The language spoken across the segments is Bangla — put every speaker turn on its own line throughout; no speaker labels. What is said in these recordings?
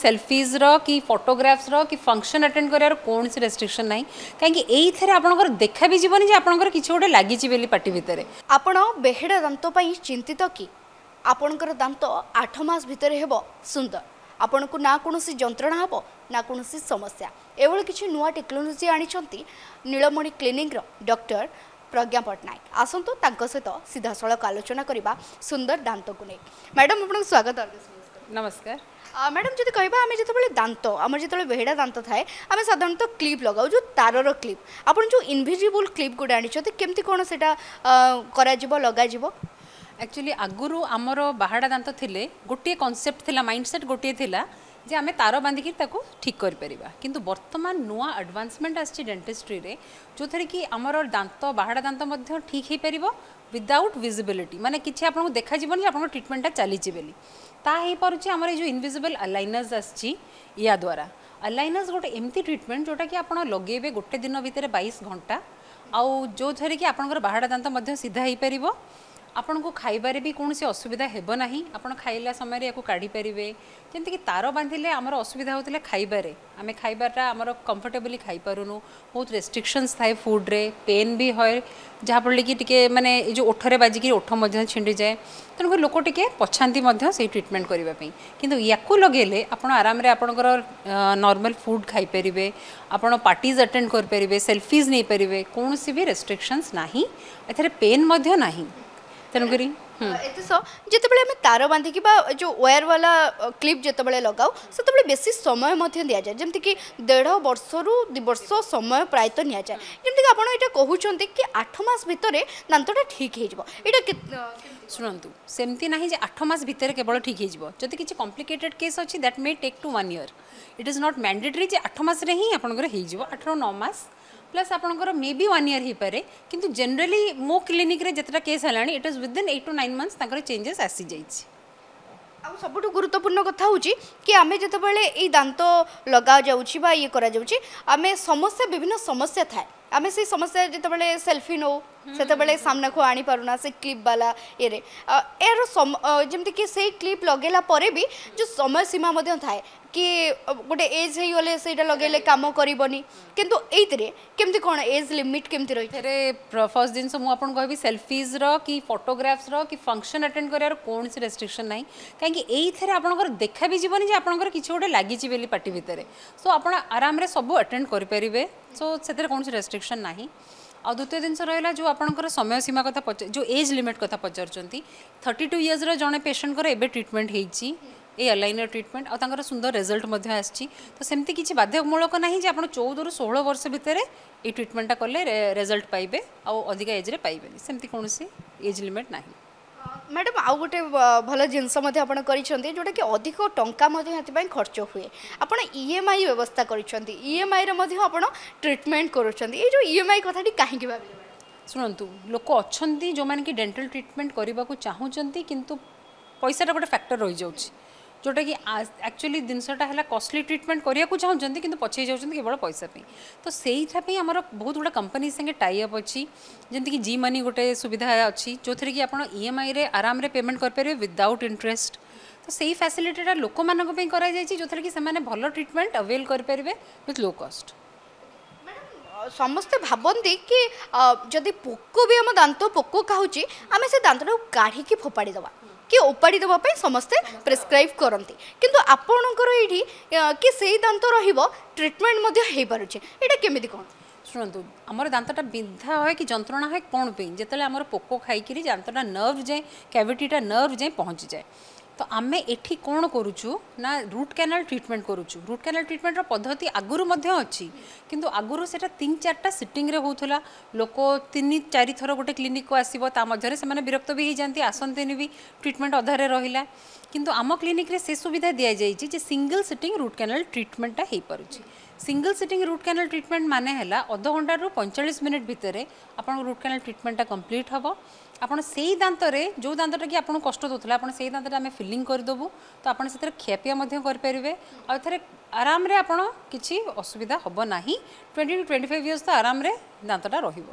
ସେଲ୍ଫିଜ୍ର କି ଫଟୋଗ୍ରାଫ୍ସର କି ଫଙ୍କସନ୍ ଆଟେଣ୍ଡ କରିବାର କୌଣସି ରେଷ୍ଟ୍ରିକ୍ସନ୍ ନାହିଁ କାହିଁକି ଏଇଥିରେ ଆପଣଙ୍କର ଦେଖା ବି ଯିବନି ଯେ ଆପଣଙ୍କର କିଛି ଗୋଟେ ଲାଗିଛି ବୋଲି ପାଟି ଭିତରେ
ଆପଣ ବେହେଡ଼ା ଦାନ୍ତ ପାଇଁ ଚିନ୍ତିତ କି ଆପଣଙ୍କର ଦାନ୍ତ ଆଠ ମାସ ଭିତରେ ହେବ ସୁନ୍ଦର ଆପଣଙ୍କୁ ନା କୌଣସି ଯନ୍ତ୍ରଣା ହେବ ନା କୌଣସି ସମସ୍ୟା ଏଭଳି କିଛି ନୂଆ ଟେକ୍ନୋଲୋଜି ଆଣିଛନ୍ତି ନୀଳମଣି କ୍ଲିନିକ୍ର ଡକ୍ଟର ପ୍ରଜ୍ଞା ପଟ୍ଟନାୟକ ଆସନ୍ତୁ ତାଙ୍କ ସହିତ ସିଧାସଳଖ ଆଲୋଚନା କରିବା ସୁନ୍ଦର ଦାନ୍ତକୁ ନେଇ ମ୍ୟାଡ଼ାମ୍ ଆପଣଙ୍କୁ ସ୍ୱାଗତ নমস্কার ম্যাডাম যদি কহবা আমি যেতবে দাঁত আমার যেত বেহেড়া দাঁত থাকে আমি সাধারণত ক্লিপ লগাও যে তারর ক্লিপ আপনার যে ইনভিজিবল ক্লিপ গুড়া আনিছেন কেমতি কোণ
সেটা করা লগাযিব একচুয়ালি আগুরু আমার বাহাড়া দাঁত লে গোটিয়ে কনসেপ্ট লা মাইন্ডসেট গোটিয়ে লা যে আমি তার বাঁধিকি তাকে ঠিক করিপারা কিন্তু বর্তমান নূয়া আডভান্সমেন্ট আসছে ডেন্টিস্ট্রি যে আমার দাঁত বাহাড়া দাঁত ঠিক হয়ে পার विदाउट विजिबिलिटी माने किसी आपको देखा जीवन आप ट्रिटमेंटा चली बोली तापरुचे आमर जो इनविजिबल अलाइनस आ द्वारा अलाइनस गोटे एमती ट्रिटमेंट जोटा कि आप लगे गोटे दिन भितर बैस घंटा आउ जो धरिकी आप बाहर दांत सीधा हो पार ଆପଣଙ୍କୁ ଖାଇବାରେ ବି କୌଣସି ଅସୁବିଧା ହେବ ନାହିଁ ଆପଣ ଖାଇଲା ସମୟରେ ୟାକୁ କାଢ଼ିପାରିବେ ଯେମିତିକି ତାର ବାନ୍ଧିଲେ ଆମର ଅସୁବିଧା ହେଉଥିଲା ଖାଇବାରେ ଆମେ ଖାଇବାଟା ଆମର କମ୍ଫର୍ଟେବଲି ଖାଇପାରୁନୁ ବହୁତ ରେଷ୍ଟ୍ରିକ୍ସନ୍ସ ଥାଏ ଫୁଡ଼୍ରେ ପେନ୍ ବି ହଏ ଯାହାଫଳରେ କି ଟିକେ ମାନେ ଏ ଯେଉଁ ଓଠରେ ବାଜିକି ଓଠ ମଧ୍ୟ ଛିଣ୍ଡିଯାଏ ତେଣୁକରି ଲୋକ ଟିକେ ପଛାନ୍ତି ମଧ୍ୟ ସେଇ ଟ୍ରିଟମେଣ୍ଟ କରିବା ପାଇଁ କିନ୍ତୁ ୟାକୁ ଲଗେଇଲେ ଆପଣ ଆରାମରେ ଆପଣଙ୍କର ନର୍ମାଲ ଫୁଡ଼୍ ଖାଇପାରିବେ ଆପଣ ପାର୍ଟିଜ୍ ଆଟେଣ୍ଡ କରିପାରିବେ ସେଲ୍ଫିଜ୍ ନେଇପାରିବେ କୌଣସି ବି ରେଷ୍ଟ୍ରିକ୍ସନ୍ସ ନାହିଁ ଏଥିରେ ପେନ୍ ମଧ୍ୟ ନାହିଁ তেমনি
ଏତେ ସହ ଯେତେବେଳେ ଆମେ ତାର ବାନ୍ଧିକି ବା ଯେଉଁ ୱାୟାରବାଲା କ୍ଲିପ୍ ଯେତେବେଳେ ଲଗାଉ ସେତେବେଳେ ବେଶୀ ସମୟ ମଧ୍ୟ ଦିଆଯାଏ ଯେମିତିକି ଦେଢ଼ ବର୍ଷରୁ ଦୁଇ ବର୍ଷ ସମୟ ପ୍ରାୟତଃ ନିଆଯାଏ ଯେମିତିକି ଆପଣ ଏଇଟା କହୁଛନ୍ତି କି ଆଠ ମାସ ଭିତରେ ଦାନ୍ତଟା ଠିକ୍ ହେଇଯିବ ଏଇଟା
ଶୁଣନ୍ତୁ ସେମିତି ନାହିଁ ଯେ ଆଠ ମାସ ଭିତରେ କେବଳ ଠିକ୍ ହେଇଯିବ ଯଦି କିଛି କମ୍ପ୍ଲିକେଟେଡ୍ କେସ୍ ଅଛି that may take to one year it is not mandatory ଯେ ଆଠ ମାସରେ ହିଁ ଆପଣଙ୍କର ହେଇଯିବ ଆଠରୁ ନଅ ମାସ প্লাস আপনার মে বি ওয়ান ইয়ার হয়েপরে কিন্তু জেনারেলি মো ক্লিনিক্রে যেতটা কেস হল it is within eight to nine months তাঁর চেঞ্জেস আসি যাই
ଆଉ ସବୁଠୁ ଗୁରୁତ୍ୱପୂର୍ଣ୍ଣ କଥା ହେଉଛି କି ଆମେ ଯେତେବେଳେ ଏଇ ଦାନ୍ତ ଲଗାଯାଉଛି ବା ଇଏ କରାଯାଉଛି ଆମେ ସମସ୍ୟା ବିଭିନ୍ନ ସମସ୍ୟା ଥାଏ ଆମେ ସେଇ ସମସ୍ୟା ଯେତେବେଳେ ସେଲ୍ଫି ନେଉ ସେତେବେଳେ ସାମ୍ନାକୁ ଆଣିପାରୁନା ସେ କ୍ଲିପ୍ ବାଲା ଇଏରେ ଏହାର ଯେମିତିକି ସେଇ କ୍ଲିପ୍ ଲଗେଇଲା ପରେ ବି ଯେଉଁ ସମୟ ସୀମା ମଧ୍ୟ ଥାଏ କି ଗୋଟେ ଏଜ୍ ହେଇଗଲେ ସେଇଟା ଲଗେଇଲେ କାମ କରିବନି କିନ୍ତୁ ଏଇଥିରେ କେମିତି କ'ଣ ଏଜ୍ ଲିମିଟ୍ କେମିତି
ରହିଛି ଫର୍ଷ୍ଟ ଜିନିଷ ମୁଁ ଆପଣଙ୍କୁ କହିବି ସେଲ୍ଫିଜ୍ର କି ଫଟୋଗ୍ରାଫ୍ସର କି ଫଙ୍କସନ୍ ଆଟେଣ୍ଡ କରିବାର କୌଣସି ରେଷ୍ଟ୍ରିକ୍ସନ୍ ନାହିଁ କାହିଁକି ଏଇଥିରେ ଆପଣଙ୍କର ଦେଖା ବି ଯିବନି ଯେ ଆପଣଙ୍କର କିଛି ଗୋଟେ ଲାଗିଛି ବୋଲି ପାଟି ଭିତରେ ସୋ ଆପଣ ଆରାମରେ ସବୁ ଆଟେଣ୍ଡ କରିପାରିବେ सो ସେଥିରେ କୌଣସି ରେଷ୍ଟ୍ରିକ୍ସନ୍ ନାହିଁ ଆଉ ଦ୍ୱିତୀୟ ଜିନିଷ ରହିଲା ଯେଉଁ ଆପଣଙ୍କର ସମୟ ସୀମା କଥା ଯେଉଁ ଏଜ୍ ଲିମିଟ୍ କଥା ପଚାରୁଛନ୍ତି ଥର୍ଟି ଟୁ ଇୟର୍ସର ଜଣେ ପେସେଣ୍ଟଙ୍କର ଏବେ ଟ୍ରିଟମେଣ୍ଟ ହେଇଛି ଏ ଏଲ୍ଆଇନ୍ର ଟ୍ରିଟମେଣ୍ଟ ଆଉ ତାଙ୍କର ସୁନ୍ଦର ରେଜଲ୍ଟ ମଧ୍ୟ ଆସିଛି ତ ସେମିତି କିଛି ବାଧ୍ୟମୂଳକ ନାହିଁ ଯେ ଆପଣ ଚଉଦରୁ ଷୋହଳ ବର୍ଷ ଭିତରେ ଏଇ ଟ୍ରିଟମେଣ୍ଟଟା କଲେ ରେଜଲ୍ଟ ପାଇବେ ଆଉ ଅଧିକା ଏଜ୍ରେ ପାଇବେନି ସେମିତି କୌଣସି ଏଜ୍ ଲିମିଟ୍ ନାହିଁ
ম্যাডাম আউ গোটে ভাল জিনিস আপনার করেছেন যেটা কি অধিক টঙ্কা এপাই খরচ হুয়ে আপনার ইএমআই ব্যবস্থা করেছেন ইএমআই আপনার ট্রিটমেন্ট করছেন এই যে ইএমআই কথাটি
কী ভাবি শুণতু লোক অনেক যে ডেন্টাল ট্রিটমেন্ট করা চাহুমান কিন্তু পয়সাটা গোটে ফ্যাক্টর রয়ে যাচ্ছে जोटा कि एक्चुअली जिनसटा है कस्टली ट्रिटमेंट करा चाहते कि पछे जाऊँ केवल पैसापी तो से आमर बहुत गुड़ा कंपनी सागे टाइप अच्छी जमीक जी मनी गोटे सुविधा अच्छी जो थे कि आप इमआई में आराम से पेमेंट करेंगे विदाउट इंटरेस्ट तो से फैसिलिटा लोक कर जो थी भल ट्रिटमेंट अवेल करेंगे विथ लो कस्ट
समस्ते भावती कि जदि पोक भी आम दात पोक खाऊँ आम से दात काढ़ फोपाड़ी दवा କି ଓପାଡ଼ି ଦେବା ପାଇଁ ସମସ୍ତେ ପ୍ରେସ୍କ୍ରାଇବ୍ କରନ୍ତି କିନ୍ତୁ ଆପଣଙ୍କର ଏଇଠି କି ସେଇ ଦାନ୍ତ ରହିବ ଟ୍ରିଟମେଣ୍ଟ ମଧ୍ୟ ହେଇପାରୁଛି ଏଇଟା କେମିତି କ'ଣ
ଶୁଣନ୍ତୁ ଆମର ଦାନ୍ତଟା ବିନ୍ଧା ହୁଏ କି ଯନ୍ତ୍ରଣା ହୁଏ କ'ଣ ପାଇଁ ଯେତେବେଳେ ଆମର ପୋକ ଖାଇକିରି ଦାନ୍ତଟା ନର୍ଭ ଯାଏଁ କ୍ୟାଭିଟିଟା ନର୍ଭ ଯାଏଁ ପହଞ୍ଚିଯାଏ তো আমি এটি কোণ করুছু না রুট ক্যানাল ট্রিটমেন্ট করুছু রুট ক্যানাল ট্রিটমেন্টর পদ্ধতি আগুর মধ্যে অছি কিন্তু আগুর সেটা তিন চারটা সিটিংরে হোলা লোক তিন চারি থর গোটে ক্লিনিকু আসব তা মধ্যে সে বিরক্ত বি হয়ে যাতে আসন্তেনি বি ট্রিটমেন্ট অধারে রহিলা কিন্তু আম ক্লিনিক্রে সে সুবিধা দিয়া যাই যে সিঙ্গল সিটিং রুট ক্যানাল ট্রিটমেন্টটা হয়ে পারুছি single sitting root canal treatment মানে হল অধঘণ্টার পঁয়চাশ মিনিট ভিতরে আপনার রুট ক্যানাল ট্রিটমেন্টটা কমপ্লিট হব ଆପଣ ସେଇ ଦାନ୍ତରେ ଯେଉଁ ଦାନ୍ତଟାକି ଆପଣଙ୍କୁ କଷ୍ଟ ଦେଉଥିଲା ଆପଣ ସେଇ ଦାନ୍ତଟା ଆମେ ଫିଲିଂ କରିଦେବୁ ତ ଆପଣ ସେଥିରେ ଖିଆପିଆ ମଧ୍ୟ କରିପାରିବେ ଆଉ ଏଥିରେ ଆରାମରେ ଆପଣ କିଛି ଅସୁବିଧା ହେବ ନାହିଁ twenty to twenty five years ତ ଆରାମରେ ଦାନ୍ତଟା ରହିବ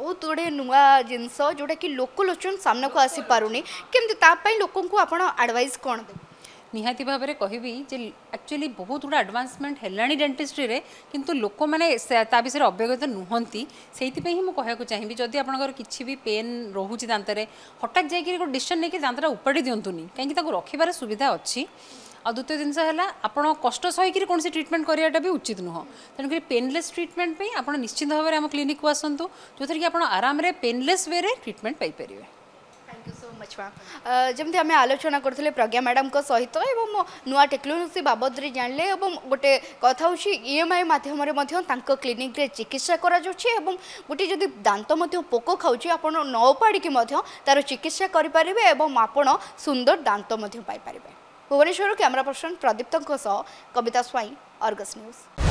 ବହୁତ ଗୁଡ଼ିଏ ନୂଆ ଜିନିଷ ଯେଉଁଟାକି ଲୋକ ଲୋଚନ ସାମ୍ନାକୁ ଆସିପାରୁନି କେମିତି ତା ପାଇଁ ଲୋକଙ୍କୁ ଆପଣ ଆଡ଼ଭାଇସ୍ କ'ଣ ଦେବେ
ନିହାତି ଭାବରେ କହିବି ଯେ ଆକ୍ଚୁଆଲି ବହୁତ ଗୁଡ଼ା ଆଡ଼ଭାନ୍ସମେଣ୍ଟ ହେଲାଣି ଡେଣ୍ଟିଷ୍ଟ୍ରିରେ କିନ୍ତୁ ଲୋକମାନେ ତା ବିଷୟରେ ଅବଗତ ନୁହନ୍ତି ସେଇଥିପାଇଁ ହିଁ ମୁଁ କହିବାକୁ ଚାହିଁବି ଯଦି ଆପଣଙ୍କର କିଛି ବି ପେନ୍ ରହୁଛି ଦାନ୍ତରେ ହଠାତ୍ ଯାଇକି ଗୋଟେ ଡିସିସନ୍ ନେଇକି ଦାନ୍ତଟା ଉପାଡ଼ି ଦିଅନ୍ତୁନି କାହିଁକି ତାକୁ ରଖିବାର ସୁବିଧା ଅଛି ଆଉ ଦ୍ୱିତୀୟ ଜିନିଷ ହେଲା ଆପଣ କଷ୍ଟ ସହିକରି କୌଣସି ଟ୍ରିଟମେଣ୍ଟ କରିବାଟା ବି ଉଚିତ ନୁହଁ ତେଣୁକରି ପେନ୍ଲେସ୍ ଟ୍ରିଟମେଣ୍ଟ ପାଇଁ ଆପଣ ନିଶ୍ଚିନ୍ତ ଭାବରେ ଆମ କ୍ଲିନିକ୍କୁ ଆସନ୍ତୁ ଯେଉଁଥିରେ କି ଆପଣ ଆରାମରେ ପେନ୍ଲେସ୍ ୱେରେ ଟ୍ରିଟମେଣ୍ଟ ପାଇପାରିବେ
থ্যাংক যেমি আমি আলোচনা করলে প্রজ্ঞা ম্যাডাম সহিত এবং নয় টেকনোলোজি বাবদে জাঁলে এবং গোটে কথা হচ্ছে ইএমআই মাধ্যমে ক্লিনিক্রে চিকিৎসা করা যাচ্ছে এবং গোটি যদি দাঁত পোক খাওছে আপনার নপাড়ি তার চিকিৎসা করে পারে এবং আপনার সুন্দর দাঁত পাইপারে Bhubaneswar camera person Pradipta Kavita Swain Argus News